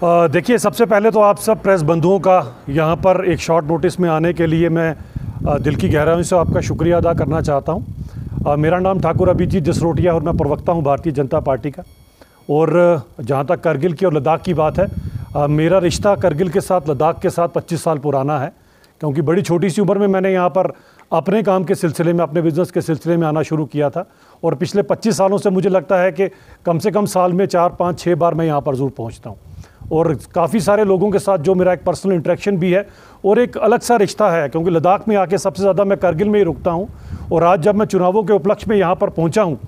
देखिए, सबसे पहले तो आप सब प्रेस बंधुओं का यहाँ पर एक शॉर्ट नोटिस में आने के लिए मैं दिल की गहराई से आपका शुक्रिया अदा करना चाहता हूँ। मेरा नाम ठाकुर अभिजीत जसरोटिया और मैं प्रवक्ता हूँ भारतीय जनता पार्टी का। और जहाँ तक करगिल की और लद्दाख की बात है मेरा रिश्ता करगिल के साथ, लद्दाख के साथ 25 साल पुराना है, क्योंकि बड़ी छोटी सी उम्र में मैंने यहाँ पर अपने काम के सिलसिले में, अपने बिज़नेस के सिलसिले में आना शुरू किया था। और पिछले 25 सालों से मुझे लगता है कि कम से कम साल में चार, पाँच छः बार मैं यहाँ पर ज़रूर पहुँचता हूँ। और काफ़ी सारे लोगों के साथ जो मेरा एक पर्सनल इंटरेक्शन भी है, और एक अलग सा रिश्ता है, क्योंकि लद्दाख में आके सबसे ज़्यादा मैं करगिल में ही रुकता हूँ, और आज जब मैं चुनावों के उपलक्ष्य में यहाँ पर पहुँचा हूँ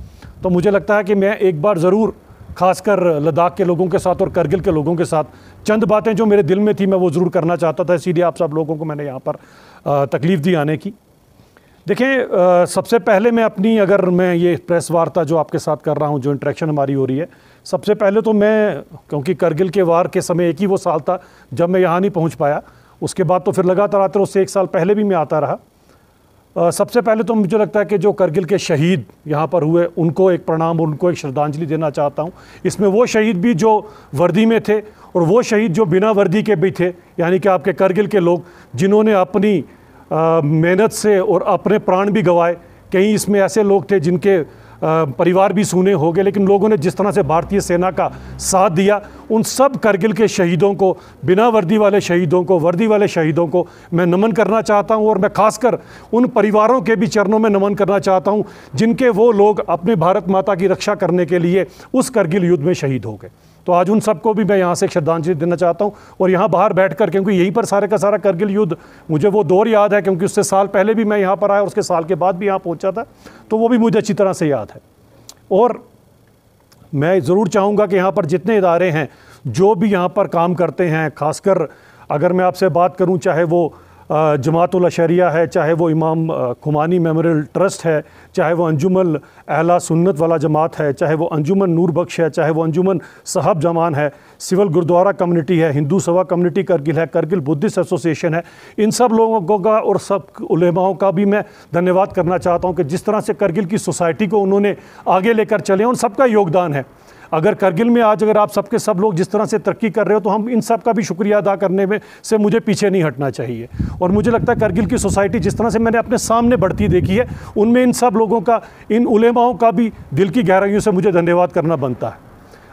तो मुझे लगता है कि मैं एक बार ज़रूर, खासकर लद्दाख के लोगों के साथ और करगिल के लोगों के साथ, चंद बातें जो मेरे दिल में थी मैं वो ज़रूर करना चाहता था, इसीलिए आप सब लोगों को मैंने यहाँ पर तकलीफ़ दी आने की। देखें सबसे पहले मैं अपनी, अगर मैं ये प्रेस वार्ता जो आपके साथ कर रहा हूँ, जो इंट्रैक्शन हमारी हो रही है सबसे पहले तो मैं क्योंकि करगिल के वार के समय एक ही वो साल था जब मैं यहाँ नहीं पहुँच पाया उसके बाद तो फिर लगातार आते उससे एक साल पहले भी मैं आता रहा। आ, सबसे पहले तो मुझे लगता है कि जो करगिल के शहीद यहाँ पर हुए उनको एक प्रणाम और उनको एक श्रद्धांजलि देना चाहता हूँ। इसमें वो शहीद भी जो वर्दी में थे और वो शहीद जो बिना वर्दी के भी थे यानी कि आपके करगिल के लोग जिन्होंने अपनी मेहनत से और अपने प्राण भी गंवाए कहीं इसमें ऐसे लोग थे जिनके परिवार भी सूने हो गए, लेकिन लोगों ने जिस तरह से भारतीय सेना का साथ दिया, उन सब करगिल के शहीदों को, बिना वर्दी वाले शहीदों को, वर्दी वाले शहीदों को मैं नमन करना चाहता हूँ और मैं खासकर उन परिवारों के भी चरणों में नमन करना चाहता हूँ, जिनके वो लोग अपने भारत माता की रक्षा करने के लिए उस करगिल युद्ध में शहीद हो गए। तो आज उन सबको भी मैं यहाँ से श्रद्धांजलि देना चाहता हूँ और यहाँ बाहर बैठ कर, क्योंकि यहीं पर सारे का सारा करगिल युद्ध, मुझे वो दौर याद है क्योंकि उससे साल पहले भी मैं यहाँ पर आया और उसके साल के बाद भी यहाँ पहुँचा था तो वो भी मुझे अच्छी तरह से याद है। और मैं ज़रूर चाहूँगा कि यहाँ पर जितने इदारे हैं, जो भी यहाँ पर काम करते हैं, खासकर अगर मैं आपसे बात करूँ, चाहे वो जमातुल अशरिया है, चाहे वो इमाम खुमानी मेमोरियल ट्रस्ट है, चाहे वो अंजुमन अहला सुन्नत वाला जमात है, चाहे वो अंजुमन नूर बख्श है, चाहे वो अंजुमन साहब जमान है, सिविल गुरुद्वारा कम्युनिटी है, हिंदू सभा कम्युनिटी करगिल है, करगिल बुद्धिस्ट एसोसिएशन है, इन सब लोगों का और सब उलेमाओं का भी मैं धन्यवाद करना चाहता हूँ कि जिस तरह से करगिल की सोसाइटी को उन्होंने आगे लेकर चले उन सबका योगदान है। अगर करगिल में आज अगर आप सबके सब लोग जिस तरह से तरक्की कर रहे हो तो हम इन सब का भी शुक्रिया अदा करने में से मुझे पीछे नहीं हटना चाहिए। और मुझे लगता है करगिल की सोसाइटी जिस तरह से मैंने अपने सामने बढ़ती देखी है, उनमें इन सब लोगों का, इन उलेमाओं का भी दिल की गहराइयों से मुझे धन्यवाद करना बनता है।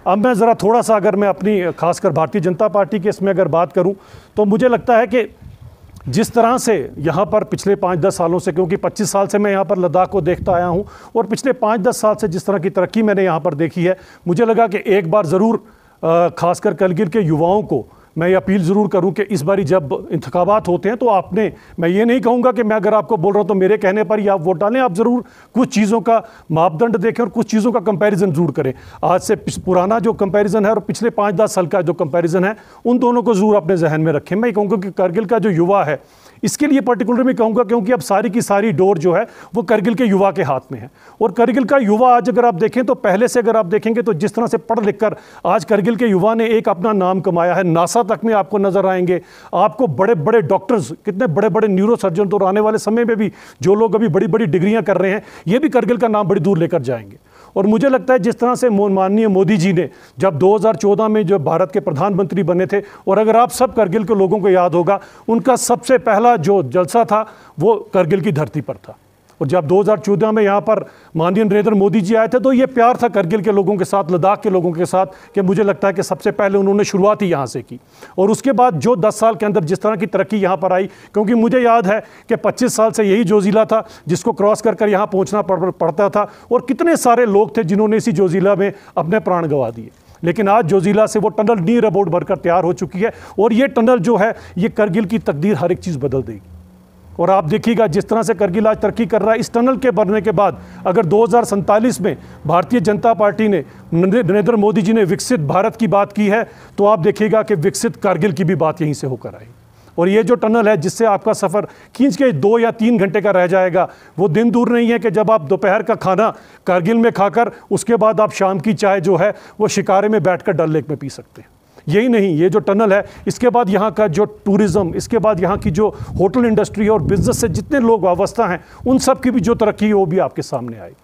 अब मैं ज़रा थोड़ा सा अगर मैं अपनी, खासकर भारतीय जनता पार्टी के इसमें अगर बात करूँ तो मुझे लगता है कि जिस तरह से यहाँ पर पिछले पाँच दस सालों से, क्योंकि पच्चीस साल से मैं यहाँ पर लद्दाख को देखता आया हूँ, और पिछले पाँच दस साल से जिस तरह की तरक्की मैंने यहाँ पर देखी है, मुझे लगा कि एक बार ज़रूर खासकर कलगिर के युवाओं को मैं ये अपील ज़रूर करूँ कि इस बारी जब इंतबात होते हैं तो आपने, मैं ये नहीं कहूँगा कि मैं अगर आपको बोल रहा हूँ तो मेरे कहने पर ही आप वोट डालें। आप ज़रूर कुछ चीज़ों का मापदंड देखें और कुछ चीज़ों का कंपैरिजन ज़रूर करें। आज से पुराना जो कंपैरिजन है और पिछले पाँच दस साल का जो कंपैरिजन है, उन दोनों को ज़रूर अपने जहन में रखें। मैं कहूँगा कि करगिल का जो युवा है, इसके लिए पर्टिकुलर मैं कहूँगा क्योंकि अब सारी की सारी डोर जो है, वो करगिल के युवा के हाथ में है। और करगिल का युवा आज अगर आप देखें तो पहले से अगर आप देखेंगे तो जिस तरह से पढ़ लिख कर आज करगिल के युवा ने एक अपना नाम कमाया है, नासा तक में आपको नज़र आएँगे। आपको बड़े बड़े डॉक्टर्स कितने बड़े बड़े न्यूरो सर्जन तो आने वाले समय में भी जो लोग अभी बड़ी बड़ी डिग्रियाँ कर रहे हैं, ये भी करगिल का नाम बड़ी दूर लेकर जाएँगे। और मुझे लगता है जिस तरह से माननीय मोदी जी ने जब 2014 में जो भारत के प्रधानमंत्री बने थे, और अगर आप सब करगिल के लोगों को याद होगा, उनका सबसे पहला जो जलसा था, वो करगिल की धरती पर था। और जब 2014 में यहाँ पर माननीय नरेंद्र मोदी जी आए थे तो ये प्यार था करगिल के लोगों के साथ, लद्दाख के लोगों के साथ, कि मुझे लगता है कि सबसे पहले उन्होंने शुरुआत ही यहाँ से की। और उसके बाद जो 10 साल के अंदर जिस तरह की तरक्की यहाँ पर आई, क्योंकि मुझे याद है कि 25 साल से यही जोजिला था, जिसको क्रॉस कर कर यहाँ पहुँचना पड़ता था, और कितने सारे लोग थे जिन्होंने इसी जोजिला में अपने प्राण गंवा दिए। लेकिन आज जो ज़िला से वो टनल नीर अबोट भरकर तैयार हो चुकी है, और ये टनल जो है, ये करगिल की तकदीर हर एक चीज़ बदल देगी। और आप देखिएगा जिस तरह से करगिल आज तरक्की कर रहा है, इस टनल के बनने के बाद अगर दो में भारतीय जनता पार्टी ने नरेंद्र मोदी जी ने विकसित भारत की बात की है तो आप देखिएगा कि विकसित कारगिल की भी बात यहीं से होकर आई। और ये जो टनल है, जिससे आपका सफ़र खींच के दो या तीन घंटे का रह जाएगा, वो दिन दूर नहीं है कि जब आप दोपहर का खाना कारगिल में खाकर, उसके बाद आप शाम की चाय जो है, वो शिकारे में बैठकर डल लेक में पी सकते हैं। यही नहीं, ये जो टनल है, इसके बाद यहाँ का जो टूरिज़्म इसके बाद यहाँ की जो होटल इंडस्ट्री और बिज़नेस से जितने लोग वावस्था हैं, उन सब की भी जो तरक्की है, वो भी आपके सामने आएगी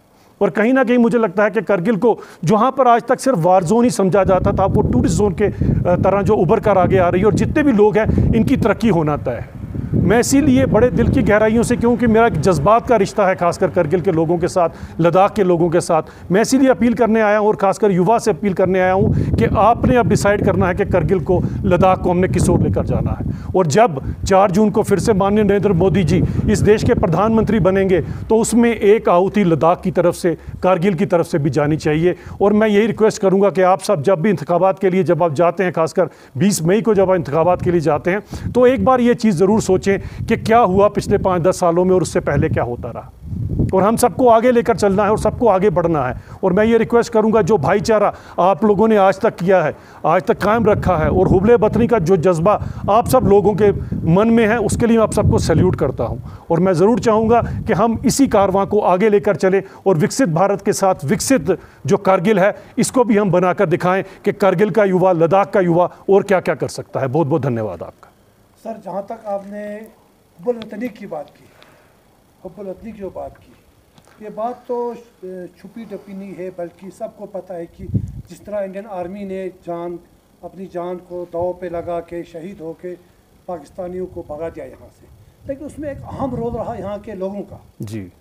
और कहीं ना कहीं मुझे लगता है कि करगिल को जहाँ पर आज तक सिर्फ़ वार जोन ही समझा जाता था, वो टूरिस्ट जोन के तरह जो उभर कर आगे आ रही है, और जितने भी लोग हैं, इनकी तरक्की होना तय है। मैं इसीलिए बड़े दिल की गहराइयों से क्योंकि मेरा एक जज्बात का रिश्ता है, खासकर करगिल के लोगों के साथ, लद्दाख के लोगों के साथ। मैं इसीलिए अपील करने आया हूँ और खासकर युवा से अपील करने आया हूँ कि आपने अब डिसाइड करना है कि करगिल को लद्दाख को हमने किस ओर लेकर जाना है। और जब चार जून को फिर से माननीय नरेंद्र मोदी जी इस देश के प्रधानमंत्री बनेंगे तो उसमें एक आहुति लद्दाख की तरफ़ से, कारगिल की तरफ़ से भी जानी चाहिए। और मैं यही रिक्वेस्ट करूँगा कि आप सब जब भी इंतबात के लिए, जब आप जाते हैं, खासकर बीस मई को जब आप इंतबात के लिए जाते हैं तो एक बार ये चीज़ ज़रूर सोचें। सोचें कि क्या हुआ पिछले पाँच दस सालों में और उससे पहले क्या होता रहा। और हम सबको आगे लेकर चलना है और सबको आगे बढ़ना है। और मैं ये रिक्वेस्ट करूँगा, जो भाईचारा आप लोगों ने आज तक किया है, आज तक कायम रखा है और हुबले बतनी का जो जज्बा आप सब लोगों के मन में है, उसके लिए मैं आप सबको सैल्यूट करता हूँ। और मैं ज़रूर चाहूँगा कि हम इसी कारवां को आगे लेकर चले और विकसित भारत के साथ विकसित जो कारगिल है, इसको भी हम बनाकर दिखाएँ कि कारगिल का युवा, लद्दाख का युवा और क्या क्या कर सकता है। बहुत बहुत धन्यवाद आपका। सर जहाँ तक आपने हुब्बुल की बात की हुब्बुल वतनी की जो बात की ये बात तो छुपी टपी नहीं है बल्कि सबको पता है कि जिस तरह इंडियन आर्मी ने जान अपनी जान को दाव पे लगा के शहीद हो के पाकिस्तानियों को भगा दिया यहाँ से। लेकिन उसमें एक अहम रोल रहा यहाँ के लोगों का। जी।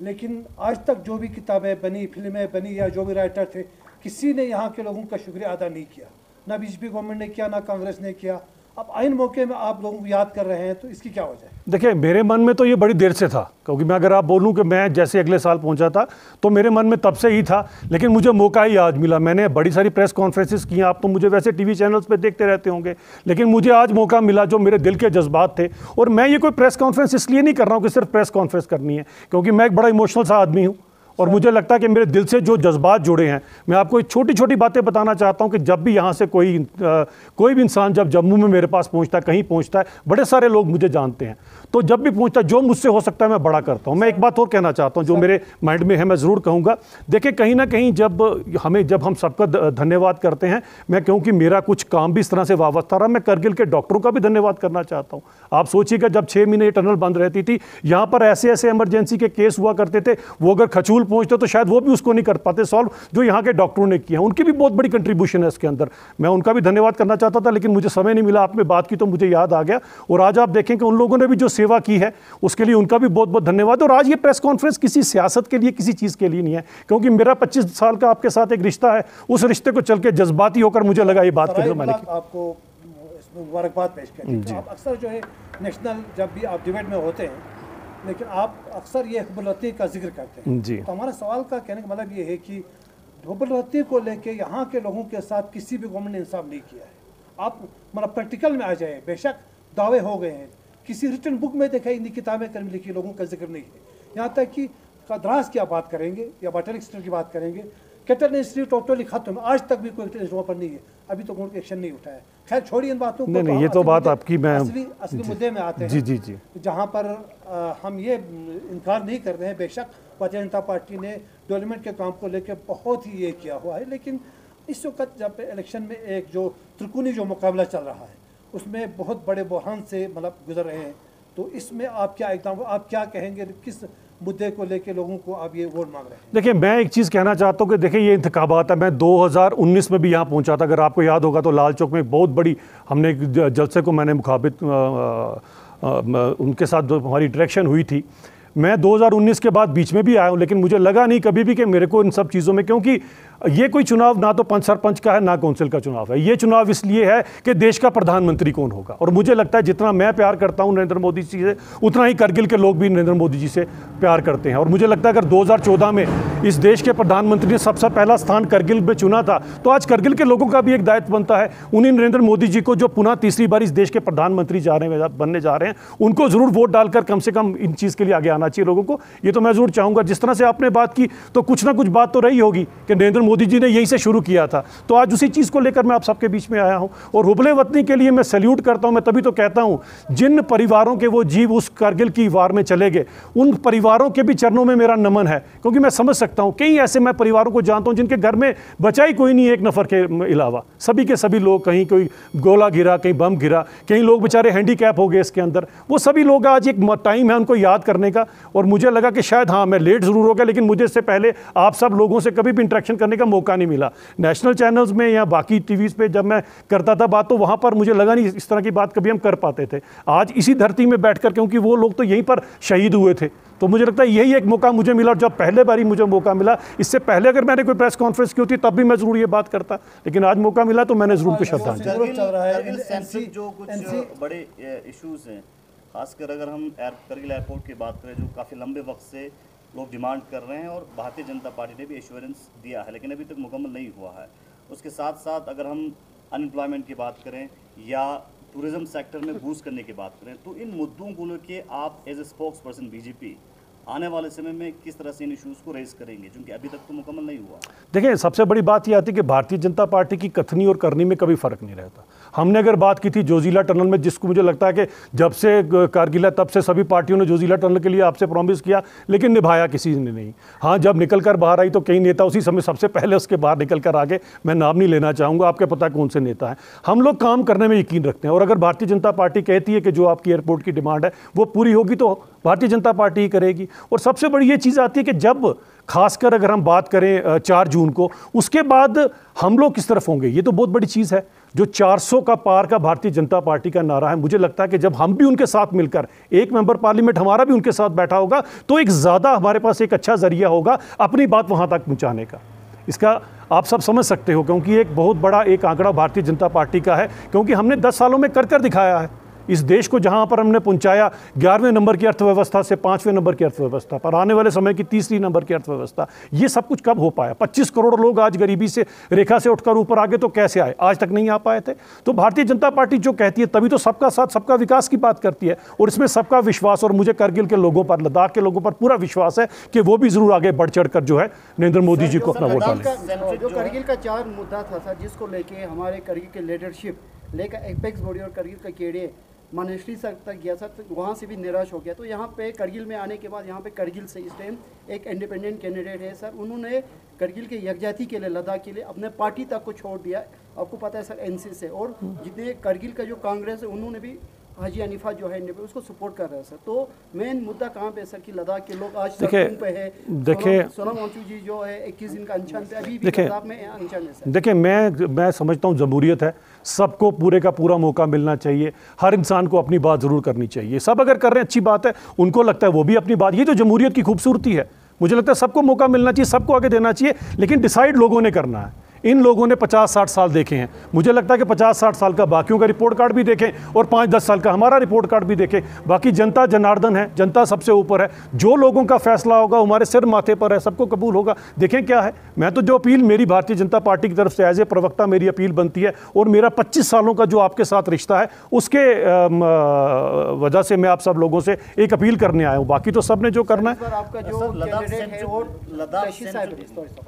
लेकिन आज तक जो भी किताबें बनी फ़िल्में बनी या जो भी राइटर थे किसी ने यहाँ के लोगों का शुक्रिया अदा नहीं किया। ना बीजेपी गवर्नमेंट ने किया ना कांग्रेस ने किया। अब आइन मौके में आप लोगों को याद कर रहे हैं तो इसकी क्या वजह है? देखिए, मेरे मन में तो ये बड़ी देर से था, क्योंकि मैं अगर आप बोलूँ कि मैं जैसे अगले साल पहुँचा था तो मेरे मन में तब से ही था, लेकिन मुझे मौका ही आज मिला। मैंने बड़ी सारी प्रेस कॉन्फ्रेंसेस की आप तो मुझे वैसे टीवी चैनल्स पे देखते रहते होंगे, लेकिन मुझे आज मौका मिला जो मेरे दिल के जज्बात थे। और मैं ये कोई प्रेस कॉन्फ्रेंस इसलिए नहीं कर रहा हूँ कि सिर्फ़ प्रेस कॉन्फ्रेंस करनी है, क्योंकि मैं एक बड़ा इमोशनल सा आदमी हूँ। और मुझे लगता है कि मेरे दिल से जो जज्बात जुड़े हैं मैं आपको एक छोटी छोटी बातें बताना चाहता हूँ कि जब भी यहाँ से कोई आ, कोई भी इंसान जब जम्मू में मेरे पास पहुँचता है कहीं पहुँचता है बड़े सारे लोग मुझे जानते हैं। तो जब भी पहुँचता है जो मुझसे हो सकता है मैं बड़ा करता हूँ। मैं एक बात और कहना चाहता हूँ जो मेरे माइंड में है मैं ज़रूर कहूँगा। देखिए कहीं ना कहीं जब हमें जब हम सबका धन्यवाद करते हैं मैं क्योंकि मेरा कुछ काम भी इस तरह से वाबस्ता रहा मैं करगिल के डॉक्टरों का भी धन्यवाद करना चाहता हूँ। आप सोचिएगा जब छः महीने टनल बंद रहती थी यहाँ पर ऐसे ऐसे इमरजेंसी के केस हुआ करते थे वो अगर खचूल पहुँचते तो शायद वो भी उसको नहीं कर पाते सॉल्व जो यहाँ के डॉक्टरों ने किया उनकी भी बहुत बड़ी कंट्रीब्यूशन है इसके अंदर। मैं उनका भी धन्यवाद करना चाहता था लेकिन मुझे समय नहीं मिला। आपने बात की तो मुझे याद आ गया। और आज आप देखें कि उन लोगों ने भी जो सेवा की है उसके लिए उनका भी बहुत बहुत धन्यवाद। और आज ये प्रेस कॉन्फ्रेंस किसी सियासत के लिए किसी चीज़ के लिए नहीं है क्योंकि मेरा पच्चीस साल का आपके साथ एक रिश्ता है। उस रिश्ते को चल के जज्बाती होकर मुझे लगा ये बात कर मैंने आपको मुबारकबाद पेश करें अक्सर जो है नेशनल जब भी आप डिबेट में होते हैं लेकिन आप अक्सर ये हबुलती का ज़िक्र करते हैं। जी। तो हमारा सवाल का कहने का मतलब ये है कि हबुलती को लेके यहाँ के लोगों के साथ किसी भी गवर्नमेंट ने इंसाफ नहीं किया है। आप मतलब प्रैक्टिकल में आ जाए। बेशक दावे हो गए हैं। किसी रिटर्न बुक में देखा इनकी किताबें कर लिखी लोगों का ज़िक्र नहीं है। यहाँ तक कि कदरास की आप बात करेंगे या बटल की बात करेंगे कैटल इंस्टीट्यूट टोटली खत्म है आज तक भी कोई वहाँ पर नहीं है। अभी तो कोई एक्शन नहीं उठाया। खैर छोड़िए इन बातों को। नहीं, नहीं, ये तो बात आपकी मैं असली असली मुद्दे में आते हैं। जी जी जी। जहाँ पर आ, हम ये इनकार नहीं कर रहे हैं बेशक भारतीय जनता पार्टी ने डेवलपमेंट के काम को लेकर बहुत ही ये किया हुआ है लेकिन इस वक्त जब इलेक्शन में एक जो त्रिकुनी जो मुकाबला चल रहा है उसमें बहुत बड़े बुरहान से मतलब गुजर रहे हैं तो इसमें आप क्या एकदम आप क्या कहेंगे किस मुद्दे को लेके लोगों को अब ये वोट मांग रहे हैं। देखिए, मैं एक चीज़ कहना चाहता हूँ कि देखिए, ये इंतबात है। मैं 2019 में भी यहाँ पहुँचा था। अगर आपको याद होगा तो लाल चौक में एक बहुत बड़ी, हमने एक जलसे को मैंने मुखाबित उनके साथ जो हमारी इंटरेक्शन हुई थी। मैं 2019 के बाद बीच में भी आया हूँ, लेकिन मुझे लगा नहीं कभी भी कि मेरे को इन सब चीज़ों में, क्योंकि ये कोई चुनाव ना तो पंच सरपंच का है, ना काउंसिल का चुनाव है। ये चुनाव इसलिए है कि देश का प्रधानमंत्री कौन होगा? और मुझे लगता है जितना मैं प्यार करता हूँ नरेंद्र मोदी जी से, उतना ही करगिल के लोग भी नरेंद्र मोदी जी से प्यार करते हैं। और मुझे लगता है अगर 2014 में इस देश के प्रधानमंत्री ने सबसे पहला स्थान करगिल में चुना था तो आज करगिल के लोगों का भी एक दायित्व बनता है। उन्हीं नरेंद्र मोदी जी को जो पुनः तीसरी बार इस देश के प्रधानमंत्री जा रहे हैं, बनने जा रहे हैं, उनको ज़रूर वोट डालकर कम से कम इन चीज़ के लिए आगे आना चाहिए लोगों को। ये तो मैं ज़रूर चाहूँगा। जिस तरह से आपने बात की तो कुछ ना कुछ बात तो रही होगी कि नरेंद्र मोदी जी ने यहीं से शुरू किया था। तो आज उसी चीज़ को लेकर मैं आप सबके बीच में आया हूँ और हुबले वतनी के लिए मैं सैल्यूट करता हूँ। मैं तभी तो कहता हूँ, जिन परिवारों के वो जीव उस कारगिल की वार में चले गए, उन परिवारों के भी चरणों में मेरा नमन है। क्योंकि मैं समझ सकता हूँ, कई ऐसे मैं परिवारों को जानता हूँ जिनके घर में बचा ही कोई नहीं एक नफर के अलावा। सभी के सभी लोग कहीं कोई गोला गिरा, कहीं बम गिरा, कहीं लोग बेचारे हैंडीकैप हो गए इसके अंदर। वो सभी लोग आज एक टाइम है उनको याद करने का और मुझे लगा कि शायद हाँ मैं लेट ज़रूर हो गया, लेकिन मुझे इससे पहले आप सब लोगों से कभी भी इंट्रैक्शन करने का मौका नहीं मिला। नेशनल चैनल्स में या बाकी टीवीज़ पे जब मैं करता था बात तो वहाँ पर मुझे लगा नहीं इस तरह की बात कभी हम कर पाते थे। आज इसी धरती में बैठकर क्योंकि वो लोग तो यहीं पर शहीद हुए थे। तो मुझे लगता है यही एक मौका मुझे मिला और जब पहले बारी मुझे मौका मिला इससे पहले अगर मैंने कोई प्रेस कॉन्फ्रेंस की होती तब भी मैं ज़रूर ये बात करता। लेकिन आज मौका मिला तो मैंने ज़रूर कुछ श्रद्धांजलि। है। जो कुछ बड़े इश्यूज़ हैं खासकर अगर हम करगिल एयरपोर्ट की बात करें जो काफ़ी लंबे वक्त से लोग डिमांड कर रहे हैं और भारतीय जनता पार्टी ने भी एश्योरेंस दिया है, लेकिन अभी तक मुकम्मल नहीं हुआ है। उसके साथ साथ अगर हम अनएम्प्लॉयमेंट की बात करें या टूरिज़्म सेक्टर में बूस्ट करने की बात करें तो इन मुद्दों को लेकर आप as a spokesperson BJP आने वाले समय में किस तरह से इन इश्यूज़ को रेज करेंगे क्योंकि अभी तक तो मुकम्मल नहीं हुआ। देखिए, सबसे बड़ी बात यह आती है कि भारतीय जनता पार्टी की कथनी और करनी में कभी फ़र्क नहीं रहता। हमने अगर बात की थी जोजिला टनल में, जिसको मुझे लगता है कि जब से कारगिल तब से सभी पार्टियों ने जोजिला टनल के लिए आपसे प्रॉमिस किया, लेकिन निभाया किसी ने नहीं। हाँ जब निकल कर बाहर आई तो कई नेता उसी समय, सबसे पहले उसके बाहर निकल कर आगे, मैं नाम नहीं लेना चाहूँगा, आपके पता कौन से नेता हैं। हम लोग काम करने में यकीन रखते हैं, और अगर भारतीय जनता पार्टी कहती है कि जो आपकी एयरपोर्ट की डिमांड है, वो पूरी होगी तो भारतीय जनता पार्टी ही करेगी। और सबसे बड़ी ये चीज़ आती है कि जब, खासकर अगर हम बात करें चार जून को, उसके बाद हम लोग किस तरफ़ होंगे? ये तो बहुत बड़ी चीज़ है। जो 400 का पार का भारतीय जनता पार्टी का नारा है, मुझे लगता है कि जब हम भी उनके साथ मिलकर, एक मेंबर पार्लियामेंट हमारा भी उनके साथ बैठा होगा तो एक ज़्यादा हमारे पास एक अच्छा ज़रिया होगा अपनी बात वहाँ तक पहुँचाने का। इसका आप सब समझ सकते हो, क्योंकि एक बहुत बड़ा एक आंकड़ा भारतीय जनता पार्टी का है, क्योंकि हमने दस सालों में कर कर दिखाया है। इस देश को जहाँ पर हमने पहुँचाया, ग्यारहवें नंबर की अर्थव्यवस्था से पाँचवें नंबर की अर्थव्यवस्था पर, आने वाले समय की तीसरी नंबर की अर्थव्यवस्था, ये सब कुछ कब हो पाया? 25 करोड़ लोग आज गरीबी से, रेखा से उठकर ऊपर आगे तो कैसे आए? आज तक नहीं आ पाए थे। तो भारतीय जनता पार्टी जो कहती है, तभी तो सबका साथ, सबका विकास की बात करती है, और इसमें सबका विश्वास, और मुझे करगिल के लोगों पर, लद्दाख के लोगों पर पूरा विश्वास है कि वो भी ज़रूर आगे बढ़ चढ़ जो है, नरेंद्र मोदी जी को अपना वोट डालें। जो करगिल का चार मुद्दा था, सर, जिसको लेके हमारे करगिल के लीडरशिप लेकर एपेक्स बॉडी और करगिल का केड़े मानेश्री सर तक गया सर तो वहाँ से भी निराश हो गया। तो यहाँ पे करगिल में आने के बाद यहाँ पे करगिल से इस टाइम एक इंडिपेंडेंट कैंडिडेट है सर। उन्होंने करगिल के यकजाती के लिए लद्दाख के लिए अपने पार्टी तक को छोड़ दिया। आपको पता है सर एनसी से और जितने करगिल का जो कांग्रेस है उन्होंने भी हाजी अनिफा जो है उसको सपोर्ट कर रहा है सर तो मेन मुद्दा कहाँ पे सर कि लद्दाख के लोग आज तक पे है? देखिए सोनम वांचू जी जो है इक्कीस दिन का अनशन पे अभी भी लद्दाख में अनशन है सर देखिए मैं मैं समझता हूँ जमहूरियत है। सबको पूरे का पूरा मौका मिलना चाहिए। हर इंसान को अपनी बात ज़रूर करनी चाहिए। सब अगर कर रहे हैं अच्छी बात है उनको लगता है वो भी अपनी बात। ये जो जमहूरियत की खूबसूरती है मुझे लगता है सबको मौका मिलना चाहिए सबको आगे देना चाहिए लेकिन डिसाइड लोगों ने करना है। इन लोगों ने 50-60 साल देखे हैं। मुझे लगता है कि 50-60 साल का बाकियों का रिपोर्ट कार्ड भी देखें और 5-10 साल का हमारा रिपोर्ट कार्ड भी देखें। बाकी जनता जनार्दन है जनता सबसे ऊपर है। जो लोगों का फैसला होगा हमारे सिर माथे पर है सबको कबूल होगा। देखें क्या है। मैं तो जो अपील मेरी भारतीय जनता पार्टी की तरफ़ से एज ए प्रवक्ता मेरी अपील बनती है और मेरा पच्चीस सालों का जो आपके साथ रिश्ता है उसके वजह से मैं आप सब लोगों से एक अपील करने आया हूँ। बाकी तो सबने जो करना है। आपका जो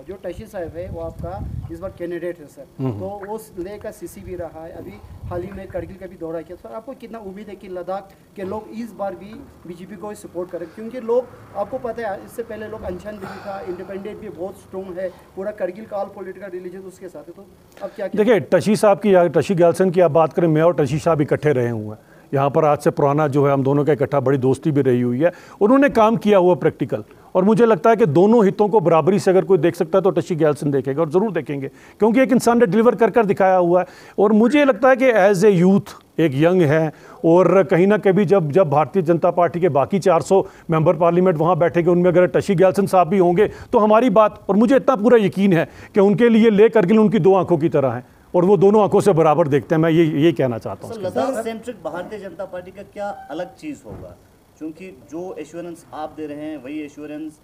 जो टशी साहब है वो आपका इस बार कैंडिडेट है सर। तो वो लेकर सीसीबी रहा है। अभी हाल ही में करगिल का भी दौरा किया। सर आपको कितना उम्मीद है कि लद्दाख के लोग इस बार भी बीजेपी को सपोर्ट करें? क्योंकि लोग आपको पता है इससे पहले लोग अनशन भी था इंडिपेंडेंट भी बहुत स्ट्रॉन्ग है पूरा करगिल का ऑल पोलिटिकल रिलीजन उसके साथ है। तो अब क्या देखिए टशी साहब की टशी गैलसन की आप बात करें मैं और टशी साहब इकट्ठे रहे हुए हैं। यहाँ पर आज से पुराना जो है हम दोनों का इकट्ठा बड़ी दोस्ती भी रही हुई है। उन्होंने काम किया हुआ प्रैक्टिकल। और मुझे लगता है कि दोनों हितों को बराबरी से अगर कोई देख सकता है तो टशी गैलसन देखेगा और ज़रूर देखेंगे, क्योंकि एक इंसान ने डिलीवर कर कर दिखाया हुआ है। और मुझे लगता है कि एज ए यूथ एक यंग है और कहीं ना कभी जब जब भारतीय जनता पार्टी के बाकी 400 मेंबर पार्लियामेंट वहाँ बैठेंगे, उनमें अगर टशी गैलसन साहब भी होंगे तो हमारी बात, और मुझे इतना पूरा यकीन है कि उनके लिए ले करगिल उनकी दो आँखों की तरह है और वो दोनों आँखों से बराबर देखते हैं। मैं ये ये कहना चाहता हूँ। भारतीय जनता पार्टी का क्या अलग चीज़ होगा? क्योंकि जो एश्योरेंस आप दे रहे हैं वही एश्योरेंस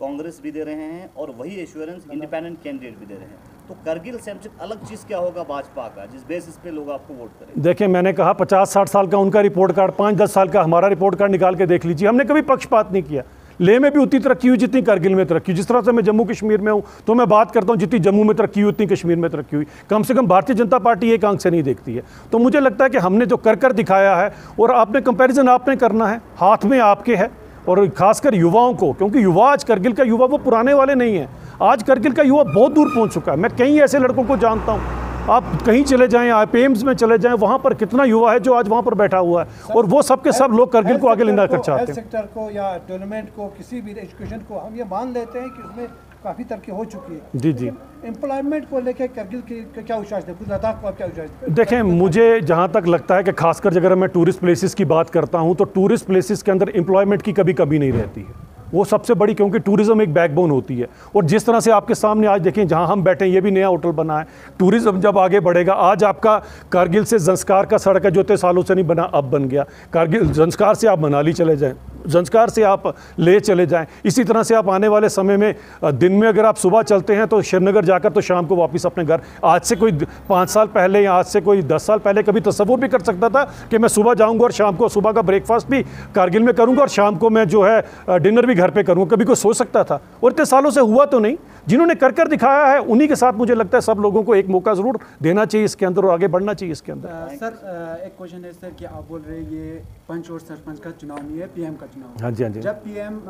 कांग्रेस भी दे रहे हैं और वही एश्योरेंस इंडिपेंडेंट कैंडिडेट भी दे रहे हैं। तो करगिल सेंट्रिक अलग चीज़ क्या होगा भाजपा का जिस बेसिस पे लोग आपको वोट करें देखिए मैंने कहा पचास साठ साल का उनका रिपोर्ट कार्ड पाँच दस साल का हमारा रिपोर्ट कार्ड निकाल के देख लीजिए। हमने कभी पक्षपात नहीं किया। लेह में भी उतनी तरक्की हुई जितनी करगिल में तरक्की जिस तरह से मैं जम्मू कश्मीर में हूँ तो मैं बात करता हूँ जितनी जम्मू में तरक्की हुई, उतनी कश्मीर में तरक्की हुई। कम से कम भारतीय जनता पार्टी एक आँख से नहीं देखती है। तो मुझे लगता है कि हमने जो कर कर दिखाया है और आपने कंपेरिजन आपने करना है, हाथ में आपके है। और खासकर युवाओं को, क्योंकि युवा आज करगिल का युवा वो पुराने वाले नहीं हैं। आज करगिल का युवा बहुत दूर पहुँच चुका है। मैं कई ऐसे लड़कों को जानता हूँ आप कहीं चले जाएँ आप एम्स में चले जाएँ वहाँ पर कितना युवा है जो आज वहाँ पर बैठा हुआ है? और वो सब के सब लोग करगिल को आगे लेना कर चाहते हैं। सेक्टर को या डेवलपमेंट को किसी भी एजुकेशन को हम ये मान लेते हैं कि उसमें काफ़ी तरक्की हो चुकी है। जी जी। एम्प्लॉयमेंट को लेकर करगिल की क्या उचार्ज है लद्दाख को आप क्या उचार्ज देखें मुझे जहाँ तक लगता है कि खासकर अगर मैं टूरिस्ट प्लेसेस की बात करता हूँ तो टूरिस्ट प्लेसेस के अंदर एम्प्लॉयमेंट की कभी कभी नहीं रहती है। वो सबसे बड़ी, क्योंकि टूरिज़्म एक बैकबोन होती है। और जिस तरह से आपके सामने आज देखें, जहाँ हम बैठे हैं, ये भी नया होटल बना है। टूरिज़्म जब आगे बढ़ेगा, आज आपका कारगिल से जंस्कार का सड़क है जो इतने सालों से नहीं बना, अब बन गया। कारगिल जंस्कार से आप मनाली चले जाएँ। जंस्कार से आप ले चले जाएँ। इसी तरह से आप आने वाले समय में दिन में अगर आप सुबह चलते हैं तो श्रीनगर जाकर तो शाम को वापस अपने घर। आज से कोई पाँच साल पहले या आज से कोई दस साल पहले कभी तस्वुर भी कर सकता था कि मैं सुबह जाऊँगा और शाम को सुबह का ब्रेकफास्ट भी कारगिल में करूँगा और शाम को मैं जो है डिनर भी घर पर करूँगा। कभी कोई सोच सकता था। और इतने सालों से हुआ तो नहीं। जिन्होंने कर कर दिखाया है, उन्हीं के साथ मुझे लगता है सब लोगों को एक मौका ज़रूर देना चाहिए इसके अंदर और आगे बढ़ना चाहिए इसके अंदर। सर एक क्वेश्चन है, सर, कि आप बोल रहे हैं ये पंच और सरपंच का चुनाव नहीं है पीएम का चुनाव हाँ जी हाँ जी। जब पीएम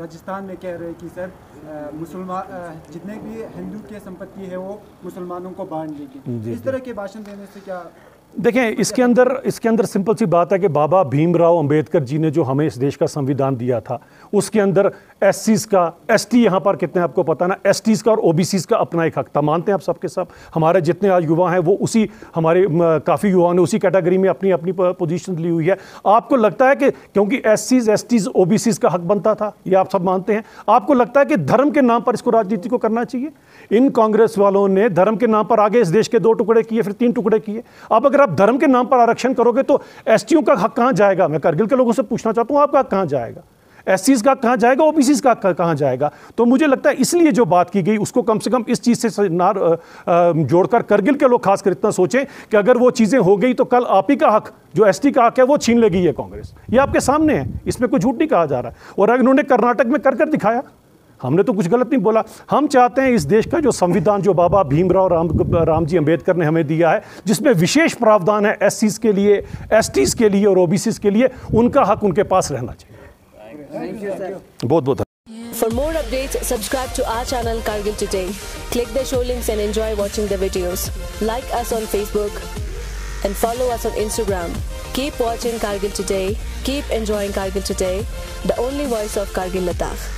राजस्थान में कह रहे हैं कि सर मुसलमान जितने भी हिंदू की संपत्ति है वो मुसलमानों को बांट देगी। इस तरह के भाषण देने से क्या देखें इसके अंदर इसके अंदर सिंपल सी बात है कि बाबा भीमराव अंबेडकर जी ने जो हमें इस देश का संविधान दिया था उसके अंदर एस का एस टी यहाँ पर कितने आपको पता ना? एस का और ओ का अपना एक हक था मानते हैं आप सबके सब। हमारे जितने आज युवा हैं, वो उसी, हमारे काफ़ी युवाओं ने उसी कैटेगरी में अपनी अपनी पोजीशन ली हुई है। आपको लगता है कि, क्योंकि एस सीज एस टीज ओ का हक बनता था, ये आप सब मानते हैं। आपको लगता है कि धर्म के नाम पर इसको राजनीति को करना चाहिए? इन कांग्रेस वालों ने धर्म के नाम पर आगे इस देश के दो टुकड़े किए, फिर तीन टुकड़े किए। अब अगर आप धर्म के नाम पर आरक्षण करोगे तो एस का हक कहाँ जाएगा? मैं करगिल के लोगों से पूछना चाहता हूँ, आपका हक कहाँ जाएगा? एस सीज का कहाँ जाएगा ओ बी का कहाँ जाएगा? तो मुझे लगता है इसलिए जो बात की गई, उसको कम से कम इस चीज़ से ना जोड़कर करगिल के लोग खासकर इतना सोचें कि अगर वो चीज़ें हो गई तो कल आप ही का हक, जो एसटी का हक है, वो छीन लेगी ये कांग्रेस। ये आपके सामने है, इसमें कोई झूठ नहीं कहा जा रहा। है और अगर इन्होंने कर्नाटक में कर कर दिखाया, हमने तो कुछ गलत नहीं बोला। हम चाहते हैं इस देश का जो संविधान, जो बाबा भीमराव राम राम जी अंबेडकर ने हमें दिया है, जिसमें विशेष प्रावधान है एस के लिए एस के लिए और ओबीसी के लिए, उनका हक उनके पास रहना चाहिए। Thank you, sir. Both, both. For more updates, subscribe to our channel Kargil Today. Click the show links and enjoy watching the videos. Like us on Facebook and follow us on Instagram. Keep watching Kargil Today. Keep enjoying Kargil Today, the only voice of Kargil Ladakh.